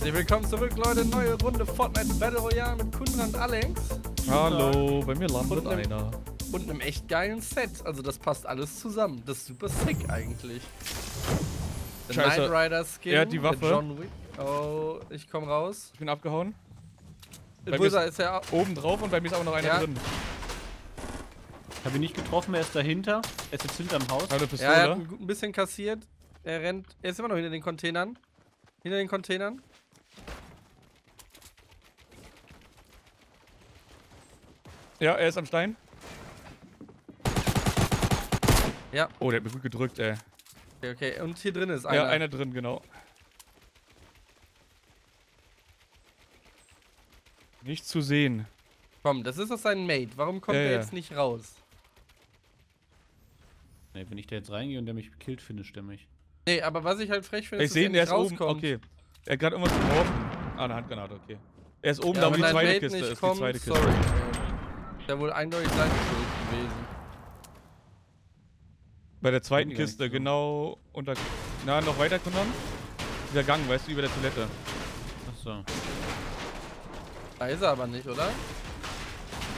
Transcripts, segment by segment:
Herzlich willkommen zurück, Leute. Neue Runde Fortnite Battle Royale mit Kundra und Alex. Hallo, bei mir landet Und einem- einer. Und einem echt geilen Set. Also das passt alles zusammen. Das ist super sick eigentlich. Der Scheiße. Knight Rider Skin. Hat die Waffe. John Wick. Oh, ich komm raus. Ich bin abgehauen. Bei Wo mir ist er? Ist er Oben drauf und bei mir ist auch noch einer Ja. drin. Ich habe ihn nicht getroffen, er ist dahinter. Er ist jetzt hinterm Haus. Eine ja, Pistole. er hat ein bisschen kassiert. Er rennt. Er ist immer noch hinter den Containern. Hinter den Containern. Ja, er ist am Stein. Ja, Oh, der hat mir gut gedrückt, ey. okay, okay. Und hier drin ist einer. Ja, einer drin, genau. Nicht zu sehen. Komm, das ist doch sein Mate. Warum kommt Ja, er ja. jetzt nicht raus? Nee, wenn ich da jetzt reingehe und der mich killt, finisht er mich. Nee, aber was ich halt frech finde, Ich ist, sehe dass ihn, er der nicht ist oben. rauskommt. Okay. Er hat gerade irgendwas geworfen. Ah, eine Handgranate, okay. Er ist oben Ja, da, wo die zweite Mate Kiste ist. Die kommt, zweite Kiste. sorry. Ja wohl eindeutig seine Schuld gewesen. Bei der zweiten Kiste, so. genau unter. Na, noch weiter genommen. Dieser Gang, weißt du, über der Toilette. Achso. Da ist er aber nicht, oder?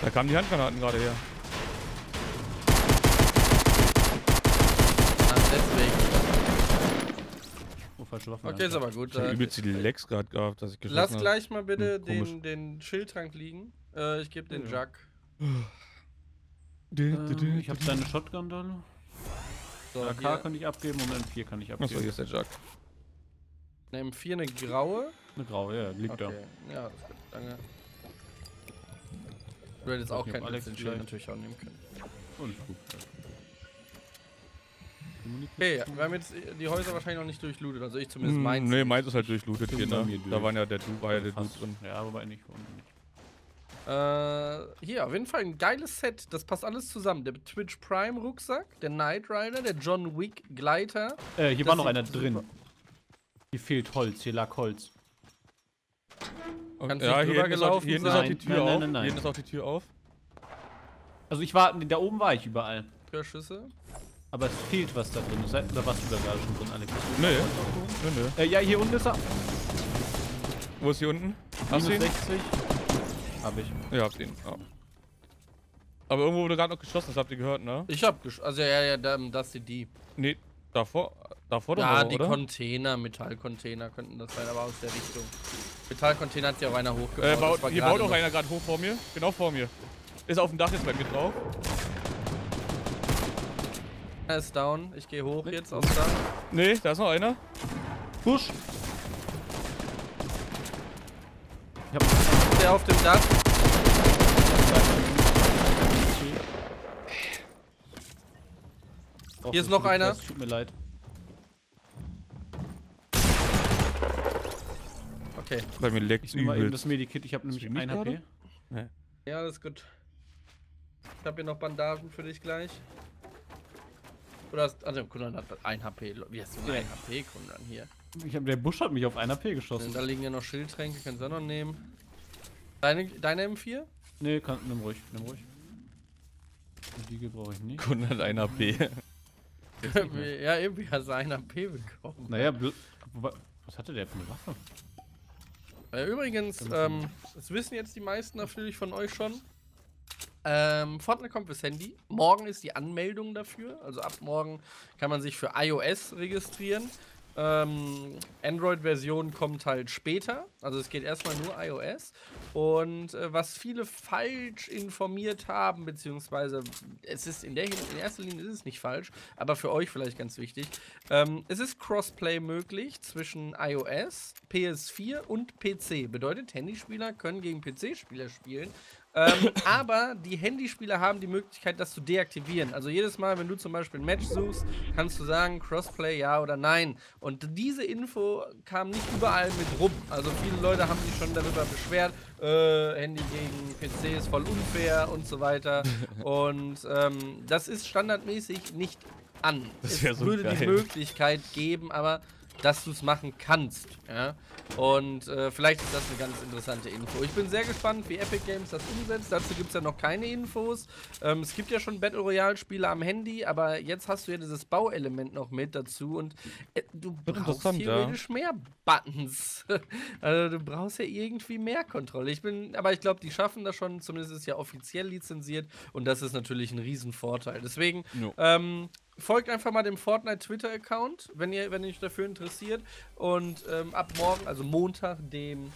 Da kamen die Handgranaten gerade her. Ah, deswegen. Oh, Waffe. Okay, ist aber gut. Ich hab Äh, übelst die Lecks gerade gehabt, dass ich geschossen lass hab. gleich mal bitte Hm, den, den Schildtrank liegen. Äh, ich gebe den Ja. Jug. Ähm, ich habe seine Shotgun dann. So, AK hier. kann ich abgeben und M4 kann ich Achso, abgeben. hier ist der Jug. Eine M4, eine graue. Eine graue, ja, liegt Okay. Ja, das ist gut. Danke. Du hättest auch keinen Alex Schild natürlich auch nehmen können. da. Und gut. Okay, wir haben jetzt die Häuser wahrscheinlich noch nicht durchlootet. Also ich zumindest Hm, meins. nee, nicht. meins ist halt durchlootet hier, ne? mir Da waren ja der Du, war ja der Fast. drin. Ja, wobei nicht. nicht. Äh, hier, auf jeden Fall ein geiles Set. Das passt alles zusammen. Der Twitch Prime Rucksack, der Knight Rider, der John Wick Gleiter. Äh, hier Das war noch einer super- drin. Hier fehlt Holz, hier lag Holz. Kannst ja, hier hinten ist, auch, hier hinten ist auch die? Tür Nein, nein, auf. nein, nein. Hier hinten ist auch die Tür auf. Also ich war, da oben war ich überall. Für Schüsse. Aber es fehlt was da drin. Seid- Oder warst du da gerade schon drin, Alex? Nö. Nö, nö. Äh, ja, hier unten ist er. Wo ist hier unten? Hast Minus du ihn? 60. Hab ich. Ja, habt ihn. Ja. Aber irgendwo wurde gerade noch geschossen, das habt ihr gehört, ne? Ich hab gesch Also, ja, ja, da- das sind die. Nee, davor, davor doch Ja, noch, die oder? Container, Metallcontainer könnten das sein, aber aus der Richtung. Metallcontainer hat sich auch einer hochgebaut. Äh, baut, hier baut auch einer gerade hoch vor mir. Genau vor mir. Ist auf dem Dach jetzt bei mir drauf. Einer ist down. Ich gehe hoch jetzt aufs Dach. Nee, da ist noch einer. Busch. Ich hab Der auf dem Dach. Hier ist noch einer. Tut mir leid. Okay. Bei mir leckt Ich nehme mal eben das Medikit. Ich habe nämlich 1 HP. gerade? Ja, alles gut. Ich habe hier noch Bandagen für dich gleich. Oder hast. Also, Kundan hat 1 HP. Wie hast du denn 1 HP, Kundan hier? Ich hab, der Busch hat mich auf 1 HP geschossen. Da liegen ja noch Schildtränke, kannst du auch noch nehmen. Deine, deine M4? Nee, kann, nimm ruhig, nimm ruhig. Die Diege brauche ich nicht. Kunde hat 1 AP. ja, irgendwie hast du 1 HP bekommen. Naja, was hatte der für eine Waffe? Äh, übrigens, ähm, das wissen jetzt die meisten natürlich von euch schon. Ähm, Fortnite kommt fürs Handy. Morgen ist die Anmeldung dafür. Also ab morgen kann man sich für iOS registrieren. Ähm, Android-Version kommt halt später. Also es geht erstmal nur iOS. Und äh, was viele falsch informiert haben, beziehungsweise es ist in der in erster Linie ist es nicht falsch, aber für euch vielleicht ganz wichtig. Ähm, es ist Crossplay möglich zwischen iOS, PS4 und PC. Bedeutet, Handyspieler können gegen PC-Spieler spielen. ähm, aber die Handyspieler haben die Möglichkeit, das zu deaktivieren. Also jedes Mal, wenn du zum Beispiel ein Match suchst, kannst du sagen, Crossplay ja oder nein. Und diese Info kam nicht überall mit rum. Also viele Leute haben sich schon darüber beschwert, äh, Handy gegen PC ist voll unfair und so weiter. und ähm, das ist standardmäßig nicht an. Das es würde die geil. Möglichkeit geben, aber dass du es machen kannst. Ja? Und äh, vielleicht ist das eine ganz interessante Info. Ich bin sehr gespannt, wie Epic Games das umsetzt. Dazu gibt es ja noch keine Infos. Ähm, es gibt ja schon Battle Royale-Spiele am Handy, aber jetzt hast du ja dieses Bauelement noch mit dazu und äh, du brauchst interessant, ja. theoretisch mehr Buttons. also du brauchst ja irgendwie mehr Kontrolle. Ich bin, aber ich glaube, die schaffen das schon. Zumindest ist es ja offiziell lizenziert und das ist natürlich ein Riesenvorteil. Deswegen Jo. ähm, folgt einfach mal dem Fortnite Twitter-Account, wenn ihr, wenn ihr euch dafür interessiert. Und ähm, ab morgen, also Montag, dem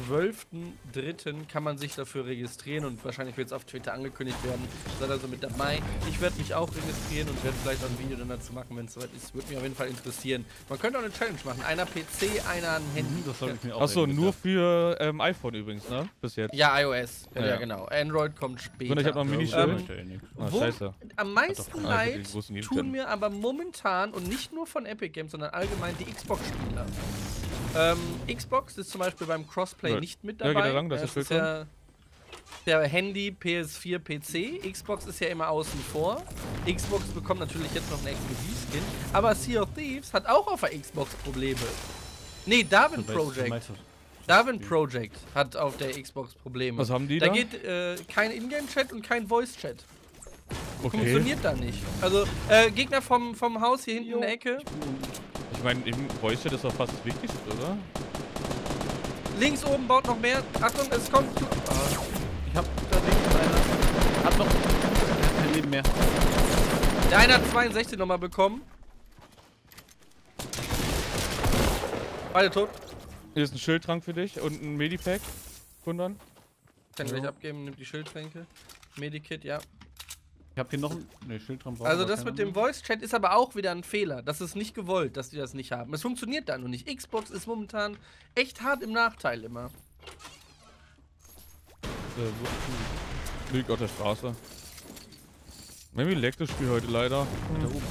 12.03. kann man sich dafür registrieren und wahrscheinlich wird es auf Twitter angekündigt werden. Seid also mit dabei. Ich werde mich auch registrieren und werde vielleicht auch ein Video dann dazu machen, wenn es soweit ist. Würde mich auf jeden Fall interessieren. Man könnte auch eine Challenge machen. Einer PC, einer ein Handy. Das soll ich mir auch Achso, nur für ähm, iPhone übrigens, ne? Bis jetzt. Ja, iOS. Ja, Ja, ja, genau. Android kommt später. Sondern ich hab noch ein gut, Ähm. Ah, Wo scheiße. am meisten leid tun mir aber momentan und nicht nur von Epic Games, sondern allgemein die Xbox-Spieler. Ähm, Xbox ist zum Beispiel beim Crossplay Ja. nicht mit Ja, dabei. geht da lang, das Es ist ist ja der Handy, PS4, PC. Xbox ist ja immer außen vor. Xbox bekommt natürlich jetzt noch einen Exklusivskin. Aber Sea of Thieves hat auch auf der Xbox Probleme. Nee, Darwin Project. das. Darwin Project hat auf der Xbox Probleme. Was haben die da? da? geht äh, kein Ingame-Chat und kein Voice-Chat. Okay. Funktioniert da nicht. Also, äh, Gegner vom, vom Haus hier hinten in der Ecke. Ich meine, im Voice Chat ist doch fast das Wichtigste, oder? Links oben baut noch mehr. Achtung, es kommt. Ah, Ich hab da links einer. Hat noch. Kein Leben mehr. der eine hat 62 nochmal bekommen. Beide tot. Hier ist ein Schildtrank für dich und ein Medipack. Kundern. Kann Jo. gleich abgeben, nimmt die Schildtränke. Medikit, ja. Ich hab hier noch ein. Ne, Schildraum braucht Also das mit dem. Voice-Chat ist aber auch wieder ein Fehler. Das ist nicht gewollt, dass die das nicht haben. Es funktioniert da nur nicht. Xbox ist momentan echt hart im Nachteil immer. Äh, Liegt auf der Straße. Irgendwie leckt das Spiel heute leider. Oben.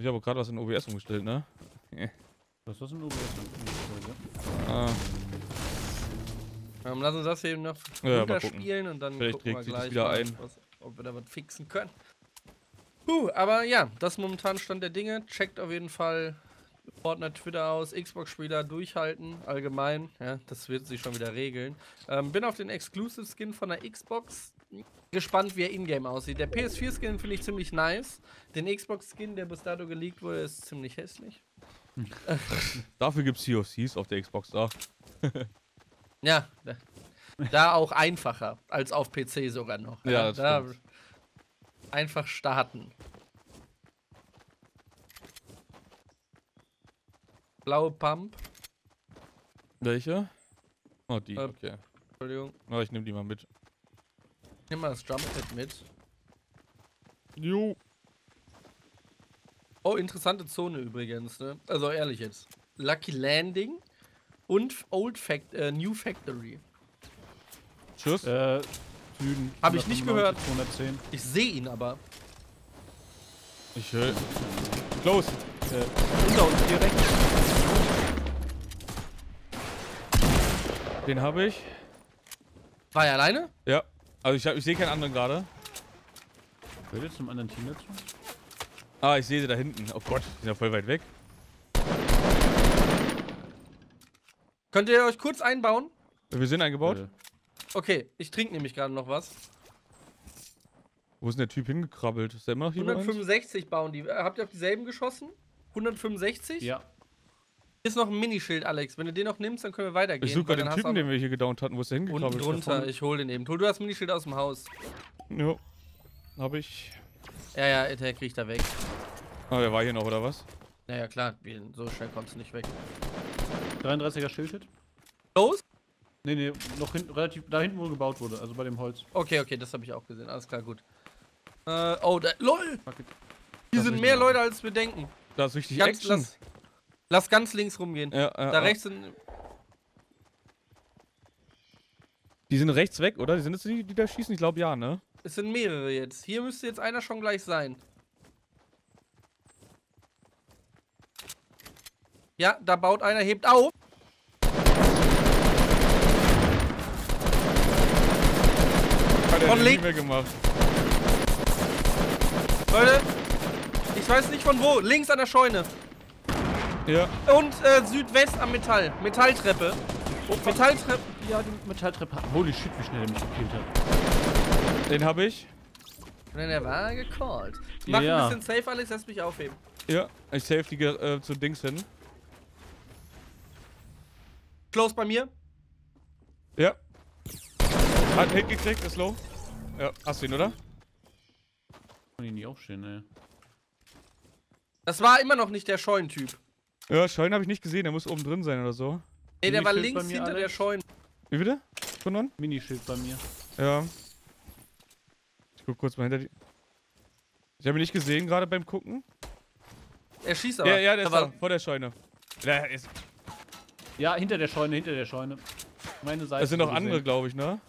Ich habe gerade was in OBS umgestellt, ne? Was ist das denn OBS? Ah, Ähm, lass uns das eben noch Ja, runterspielen und dann Vielleicht gucken wir gleich, wieder mal, ein. Was, ob wir da was fixen können. Puh, aber ja, das ist momentan Stand der Dinge. Checkt auf jeden Fall Fortnite Twitter aus, Xbox-Spieler durchhalten, allgemein. Ja, das wird sich schon wieder regeln. Ähm, bin auf den Exclusive Skin von der Xbox gespannt, wie er in-game aussieht. Der PS4-Skin finde ich ziemlich nice. Den Xbox-Skin, der bis dato geleakt wurde, ist ziemlich hässlich. dafür gibt's COCs auf der Xbox da. Ja, da, da auch einfacher als auf PC sogar noch. Ja, da stimmt. einfach starten. Blaue Pump, Welche? Oh, die, Äh, okay. Entschuldigung. Na, ich nehme die mal mit. Nimm mal das Jumppad mit. Jo. Oh, interessante Zone übrigens, ne? Also ehrlich jetzt. Lucky Landing und Old Fact äh, New Factory. Tschüss. Äh, Süden. Hab ich nicht 195, gehört. 210. Ich sehe ihn aber. Ich höre. Close. Äh, unter uns direkt. Den habe ich. War er alleine? Ja. Also ich, ich sehe keinen anderen gerade. Will jetzt zum anderen Team dazu? Ah, ich sehe sie da hinten. Oh Gott, die sind ja voll weit weg. Könnt ihr euch kurz einbauen? Wir sind eingebaut. Okay, ich trinke nämlich gerade noch was. Wo ist denn der Typ hingekrabbelt? Ist der immer noch hier bei uns? 165 bauen die. Habt ihr auf dieselben geschossen? 165? ja. Hier ist noch ein Minischild, Alex. Wenn du den noch nimmst, dann können wir weitergehen. Ich suche gerade den Typen, den wir hier gedownt hatten. Wo ist der Unten hingekrabbelt? drunter, ich hol den eben. Hol du das Minischild aus dem Haus. Jo. Hab ich. Ja, ja, der kriegt da weg. Ah, der war hier noch, oder was? Naja, klar, wie- so schnell kommst du nicht weg. 33er Schildhit. Los? Nee, nee, noch hin, relativ da hinten, wo gebaut wurde, also bei dem Holz. Okay, okay, das habe ich auch gesehen. Alles klar, gut. Äh, oh, da, LOL! Hier sind mehr. Leute, als wir denken. Da ist richtig Ganz, Action. lass, lass ganz links rumgehen. Ja, ja, da ja. rechts sind. Die sind rechts weg, oder? Die sind jetzt die, die da schießen? Ich glaube ja, ne? Es sind mehrere jetzt. Hier müsste jetzt einer schon gleich sein. Ja, da baut einer, hebt auf. Hat er Von nie links. mehr gemacht. Leute, ich weiß nicht von wo. Links an der Scheune. Ja. Und äh, Südwest am Metall. Metalltreppe. Metalltreppe. Ja, die Metalltreppe. Holy shit, wie schnell er mich gekillt hat. Den habe ich. Nein, der war gecallt. Mach Ja. ein bisschen safe, Alex. Lass mich aufheben. Ja. Ich save die äh, zu Dings hin. Close bei mir. Ja. Hat einen Hit gekriegt, ist low. Ja, hast du ihn, oder? Kann ich nicht aufstehen, ey. Das war immer noch nicht der Scheunentyp. Ja, Scheune habe ich nicht gesehen, der muss oben drin sein oder so. Nee, der war links mir, hinter Alex? der Scheune. Wie bitte? Von unten? Minischild bei mir. Ja. Ich guck kurz mal hinter die. Ich habe ihn nicht gesehen gerade beim Gucken. Er schießt aber. Ja, ja, der ist da, vor der Scheune. Der ist, Ja, hinter der Scheune, hinter der Scheune. Meine Seite. das sind noch andere, glaube ich, ne?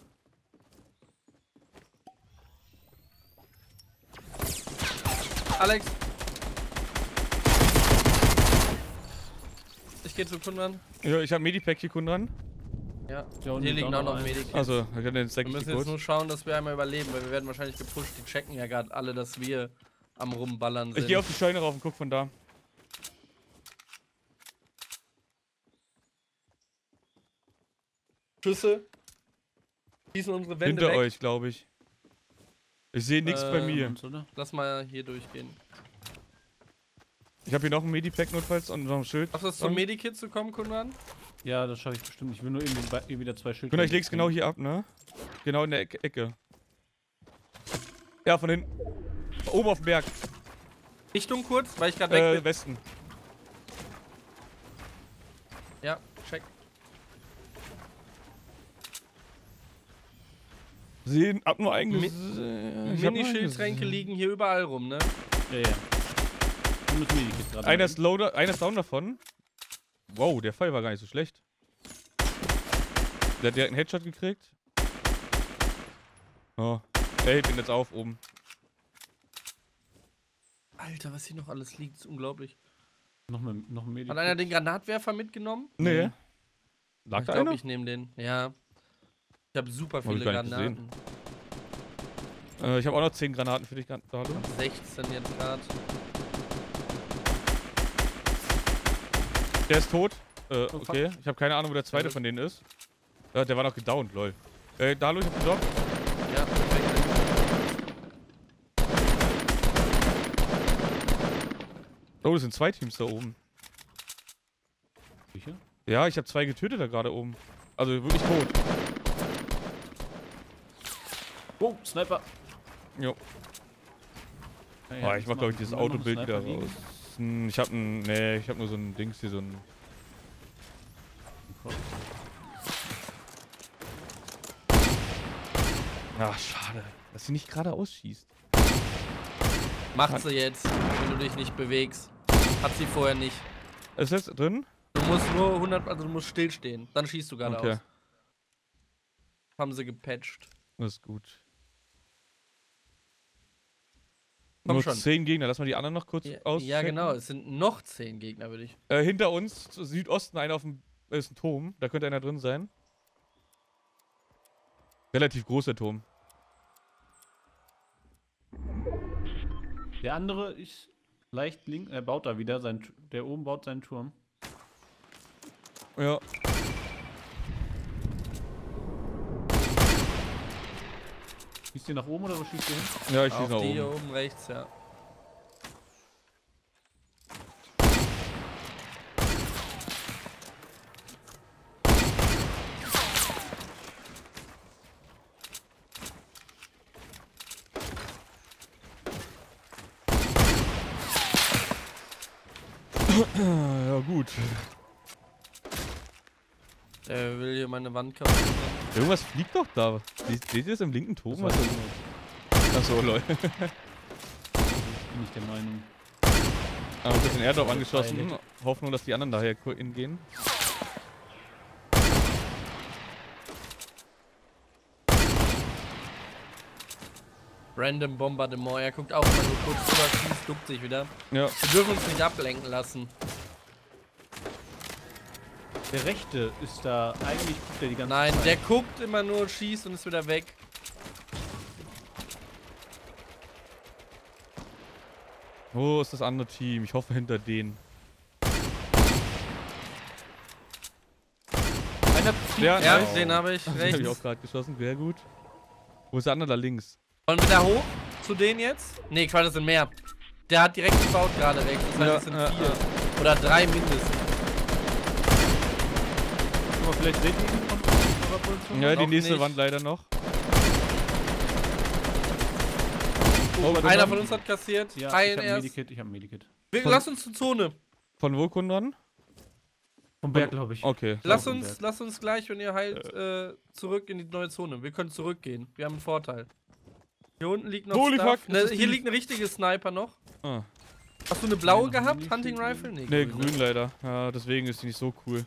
Alex. Ich gehe zu Kundern. Ja, ich habe Medipack hier Kunden dran. Ja. Ja, und Hier liegt liegen auch noch. Medikits. Also, er kann den Wir Stack müssen kurz. jetzt nur schauen, dass wir einmal überleben, weil wir werden wahrscheinlich gepusht. Die checken ja gerade alle, dass wir am Rumballern sind. Ich gehe auf die Scheune rauf und guck von da. Schüsse. Schießen unsere Wände Hinter weg. euch, glaube ich. Ich sehe nichts bei Ähm, mir. Uns, oder? Lass mal hier durchgehen. Ich habe hier noch ein Medipack notfalls und noch ein Schild. Schaffst du es zum. Medikit zu kommen, Kundan? Ja, das schaffe ich bestimmt. Ich will nur irgendwie, bei- wieder zwei Schilder. Mal, ich leg's genau hier ab, ne? Genau in der Ecke. Ecke. Ja, von hinten. Oben auf dem Berg. Richtung kurz, weil ich gerade weg Äh, bin. Westen. Ja, check. Sehen, hab nur eigentlich. Minischildtränke liegen hier überall rum, ne? Ja, ja. Und das Medikit gerade. Einer ist, low, da- einer ist down davon. Wow, der Fall war gar nicht so schlecht. Der hat direkt einen Headshot gekriegt. Oh. Der hebt ihn jetzt auf oben. Alter, was hier noch alles liegt, ist unglaublich. Noch, ein- noch ein Medikit. Hat einer den Granatwerfer mitgenommen? Nee. Lag ich da glaube, einer? ich nehme den. Ja. Ich habe super viele nicht Granaten. Äh, ich habe auch noch 10 Granaten für dich, Dalu. Ich hab 16 jetzt gerade. Der ist tot. Äh, fuck. okay. Ich habe keine Ahnung, wo der zweite von denen ist. Ja, der war noch gedownt, lol. Äh, Dalu, ich hab gedroppt. Ja, perfekt. Oh, das sind zwei Teams da oben. Sicher? Ja, ich habe zwei getötet da gerade oben. Also wirklich tot. Oh, Sniper. Jo. Ja, Oh, ich mach glaube ich dieses Autobild wieder raus. Hm, ich hab ein. Nee, ich hab nur so ein Dings hier, so ein. Ach, schade. Dass sie nicht gerade ausschießt. Macht sie jetzt, wenn du dich nicht bewegst. Hat sie vorher nicht. Ist das drin? Du musst nur 100, also du musst stillstehen. Dann schießt du gerade Okay. aus. Haben sie gepatcht. Das ist gut. Komm Nur schon. 10 Gegner. Lass mal die anderen noch kurz Ja, aus. ja, genau. Es sind noch 10 Gegner, würde ich. Äh, hinter uns, zu Südosten, einer auf dem. ist ein Turm. Da könnte einer drin sein. Relativ großer Turm. Der andere ist leicht links. Er baut da wieder. Sein, der oben baut seinen Turm. Ja. Schießt ihr nach oben oder wo schießt ihr hin? Ja, ich schieße nach die hier oben. oben rechts, ja. Ja, gut. Der will hier meine Wand kaputt machen. Irgendwas fliegt doch da. Seht ihr das im linken Turm? Das war Achso, lol. bin ich der Meinung. Aber ein bisschen Airdrop angeschossen. Hoffnung, dass die anderen daher hingehen. Random Bombardement. Er guckt auch immer nur kurz drüber, schießt, duckt sich wieder. Ja. Wir dürfen uns nicht ablenken lassen. Der rechte ist da. Eigentlich guckt er die ganze Nein, Zeit. der guckt immer nur, schießt und ist wieder weg. Wo ist das andere Team? Ich hoffe hinter denen. Einer Ja, Ja, nice. den habe ich Den habe ich auch rechts. gerade geschossen. Sehr gut. Wo ist der andere da links? Wollen wir da hoch zu denen jetzt? Nee, Quatsch, das sind mehr. Der hat direkt gebaut gerade rechts. Das heißt, Ja, es sind vier. Oder drei mindestens. Aber vielleicht seht ihr ihn? Ja, die noch nächste nicht. Wand leider noch. Oh, warte einer von uns hat kassiert. Ja, Ein ich hab ein erst. Medikit, ich hab ein Medikit. Wir, Von- lass uns zur Zone. Von wo kommt dran? Vom Berg, glaube ich. Okay. Lass uns, Berg. lass uns gleich, wenn ihr halt äh, zurück in die neue Zone. Wir können zurückgehen. Wir haben einen Vorteil. Hier unten liegt noch Holy Stuff. fuck, Ne, hier liegt ein richtiger Sniper noch. Ah. Hast du eine blaue gehabt? Hunting Rifle? Nee, Nee, grün, ne? grün leider. Ja, deswegen ist die nicht so cool.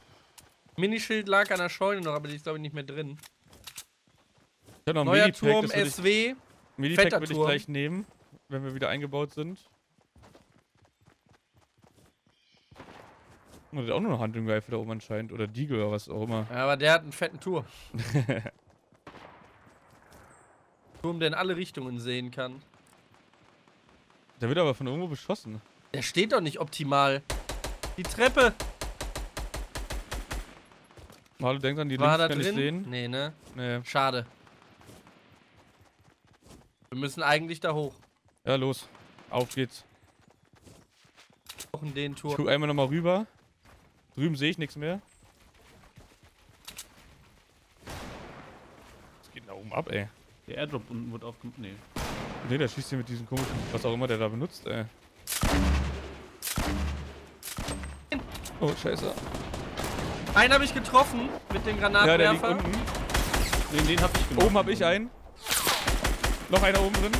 Minischild lag an der Scheune noch, aber die ist glaube ich nicht mehr drin. Ich hab noch Neuer Medipack, Turm, das ich, SW. Medipack fetter würde ich gleich nehmen, wenn wir wieder eingebaut sind. Und der hat auch nur noch Hunting Rifle da oben anscheinend. Oder Deagle oder was auch immer. Ja, aber der hat einen fetten Turm. Turm, der in alle Richtungen sehen kann. Der wird aber von irgendwo beschossen. Der steht doch nicht optimal. Die Treppe. Hallo, denkt an die War Links, da kann ich sehen. Nee, ne? Nee. Schade. Wir müssen eigentlich da hoch. Ja, los. Auf geht's. Auch in den Ich Turm. guck einmal nochmal rüber. Drüben sehe ich nichts mehr. Was geht denn da oben ab, ey? Der Airdrop unten wurde aufgemacht. Nee. Nee, der schießt hier mit diesem komischen, was auch immer der da benutzt, ey. Oh, scheiße. Einen habe ich getroffen mit dem Ja, der liegt Granatenwerfer. unten. Den, den hab ich gemacht. Oben habe ich einen. Noch einer oben drin.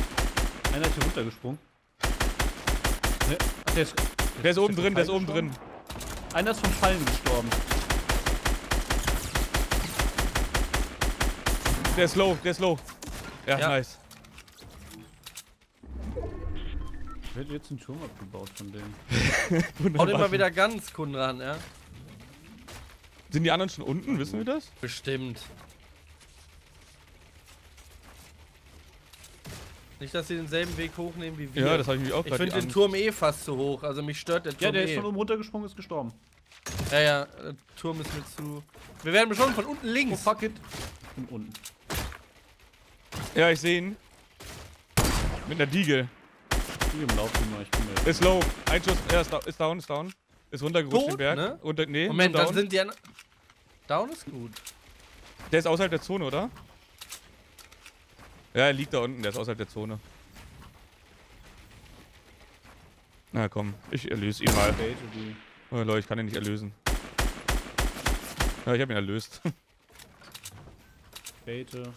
Einer ist hier runtergesprungen. Ne? Ach, der ist, Der ist oben vom drin, der ist oben drin. gestorben? Einer ist vom Fallen gestorben. Der ist low, der ist low. Ja, Ja. nice. Wird jetzt ein Turm abgebaut von denen. Haut immer wieder ganz Kundran, ja? Sind die anderen schon unten? Wissen wir das? Bestimmt. Nicht, dass sie denselben Weg hochnehmen wie wir. Ja, das habe ich mich auch ich finde den Turm eh fast zu hoch. Also mich stört der Turm Ja, der eh. ist von oben runtergesprungen, ist gestorben. Ja, ja, der Turm ist mir zu... Wir werden beschossen von unten Oh, links. fuck it. Und unten. Ja, ich sehe ihn. Mit einer Diegel. Ich im Lauf immer, ich komme jetzt. Ist low. Ein Schuss. Ja, ist, da, ist down, ist down. Ist runtergerutscht Tot, den Berg. ne? Runter, nee, Moment, dann down. sind die an... Down ist gut. Der ist außerhalb der Zone, oder? Ja, er liegt da unten, der ist außerhalb der Zone. Na komm, ich erlöse ihn mal. Oh Leute, ich kann ihn nicht erlösen. Ja, ich habe ihn erlöst. Baite.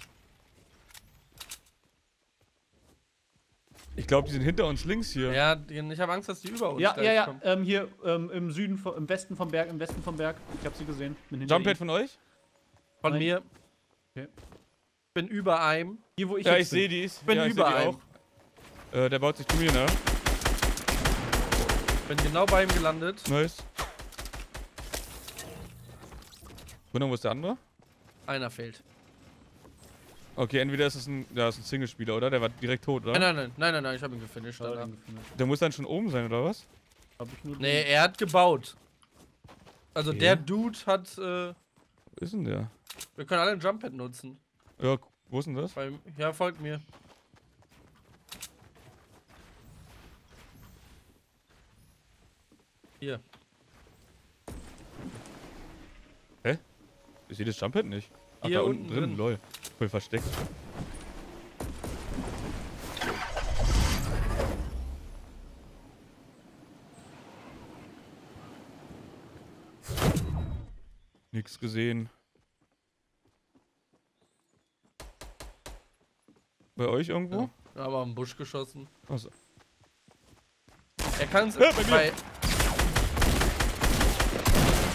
Ich glaube, die sind hinter uns links hier. Ja, ich habe Angst, dass die über uns Ja, ja, ja. kommen. Ähm, hier ähm, im Süden, im Westen vom Berg, im Westen vom Berg. Ich hab sie gesehen. Ihnen. von euch? Von Nein. mir. Okay. bin über einem. Hier, wo ich ja, jetzt ich sehe bin. die. Ich bin ja, über einem. auch. Äh, der baut sich zu mir, ne? Bin genau bei ihm gelandet. Nice. Wunder, wo ist der andere? Einer fehlt. Okay, entweder ist es ein, ja, ist ein Singlespieler, oder? Der war direkt tot, oder? Nein, nein, nein, nein, nein, nein ich habe ihn gefinisht. Gefunden. Der muss dann schon oben sein, oder was? Hab ich nur Nee, er hat gebaut. Also Okay. der Dude hat, äh, Wo ist denn der? wir können alle ein Jumppad nutzen. Ja, wo ist denn das? Weil, ja, folgt mir. Hier. Ich sehe das Jumppad nicht. Ach, Hier da unten unten drin, drin. lol. Voll versteckt. Nix gesehen. Bei euch irgendwo? Ja. Aber am Busch geschossen. Achso. Er kann es Ja, bei mir. bei.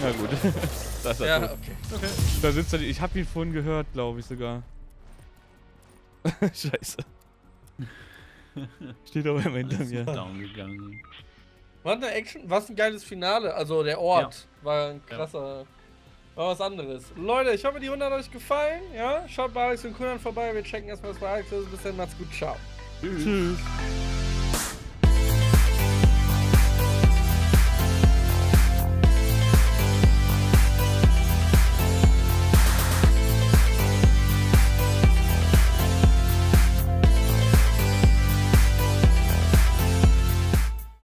Na gut. das ist er Ja, tot. okay. Da sitzt er. Ich hab ihn vorhin gehört, glaube ich sogar. Scheiße. Steht aber immer hinter mir. down gegangen. War eine Action, was ein geiles Finale. Also der Ort war ein krasser. War was anderes. Leute, ich hoffe, die Runde hat euch gefallen. Ja, schaut bei Alex und Kunan vorbei. Wir checken erstmal, was bei Alex ist. Bis dann, macht's gut. Ciao. Tschüss.